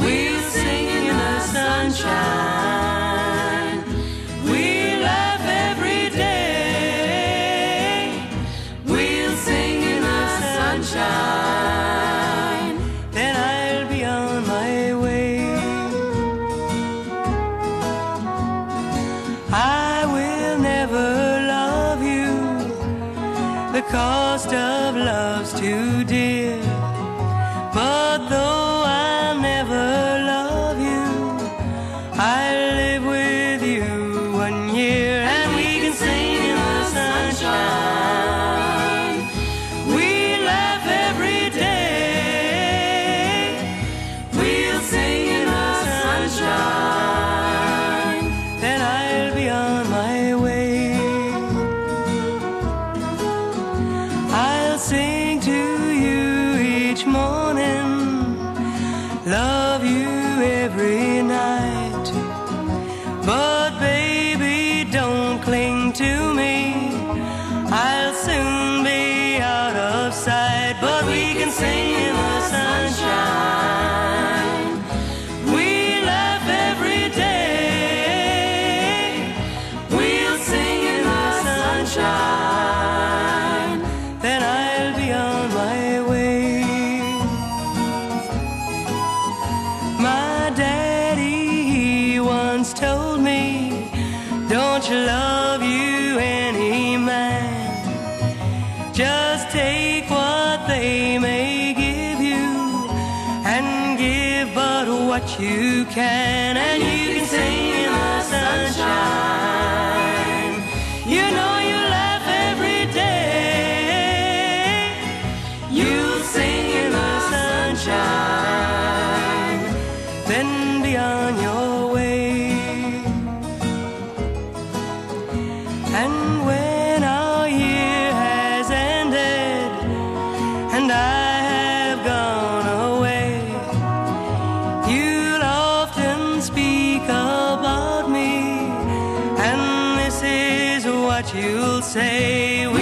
We'll sing in the sunshine. We laugh every day. We'll sing in the sunshine. The cost of love's too dear. But though sing to you each morning, love you every night. But baby, don't cling to me. I'll soon be out of sight, but we can sing You love you any man? Just take what they may give you and give but what you can, and you can sing in the sunshine. You know you laugh every day. You'll sing in the sunshine, then And when our year has ended and I have gone away, you'll often speak about me, and this is what you'll say.